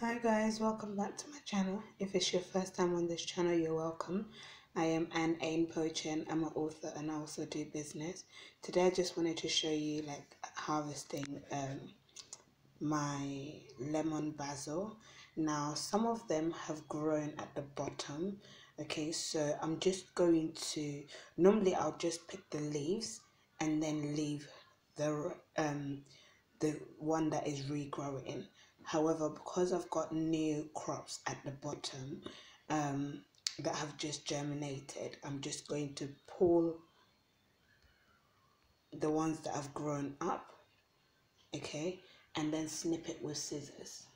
Hi guys, welcome back to my channel. If it's your first time on this channel, you're welcome. I am Anne Hein Pochen. I'm an author and I also do business. Today I just wanted to show you like harvesting um, my lemon basil. Now some of them have grown at the bottom. Okay, so I'm just going to, normally I'll just pick the leaves and then leave the um the one that is regrowing However, because I've got new crops at the bottom um, that have just germinated, I'm just going to pull the ones that have grown up, okay, and then snip it with scissors.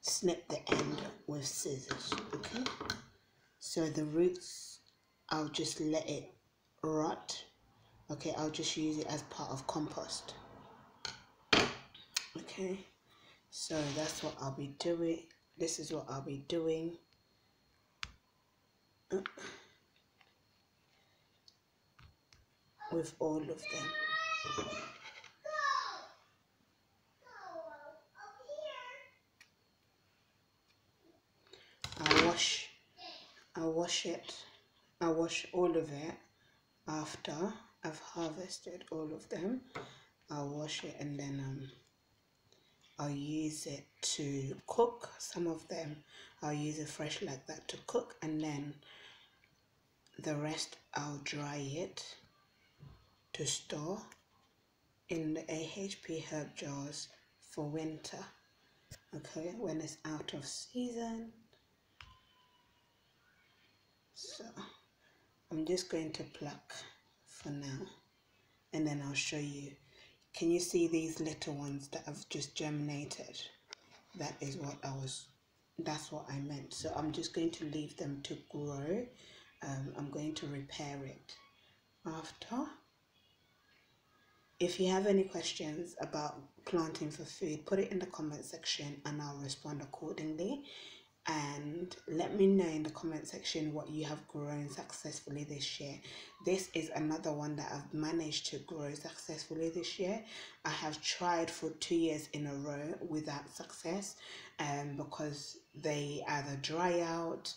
Snip the end with scissors, okay. So the roots, I'll just let it rot. Okay, I'll just use it as part of compost okay so that's what I'll be doing. This is what I'll be doing. With all of them. I wash I wash it. I wash all of it after I've harvested all of them. I'll wash it and then um I'll use it to cook. Some of them I'll use it fresh like that to cook and then the rest I'll dry it to store in the AHP herb jars for winter. Okay, when it's out of season. So I'm just going to pluck for now and then I'll show you can you see these little ones that have just germinated? That is what I was, that's what I meant. So I'm just going to leave them to grow. Um, I'm going to repair it after. If you have any questions about planting for food, put it in the comment section and I'll respond accordingly and let me know in the comment section what you have grown successfully this year. This is another one that i've managed to grow successfully this year. I have tried for two years in a row without success um because they either dry out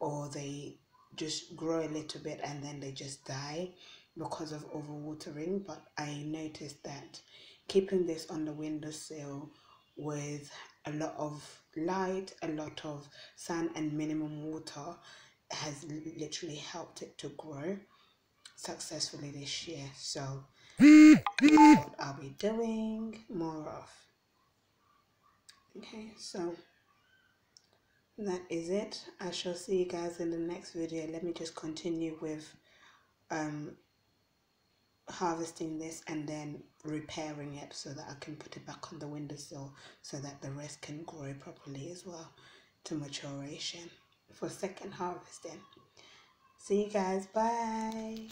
or they just grow a little bit and then they just die because of overwatering. But i noticed that keeping this on the windowsill with a lot of light, a lot of sun, and minimum water has literally helped it to grow successfully this year. So, what I'll be doing more of. Okay, so that is it. I shall see you guys in the next video. Let me just continue with um harvesting this and then repairing it so that I can put it back on the windowsill so that the rest can grow properly as well to maturation for second harvesting. See you guys. Bye.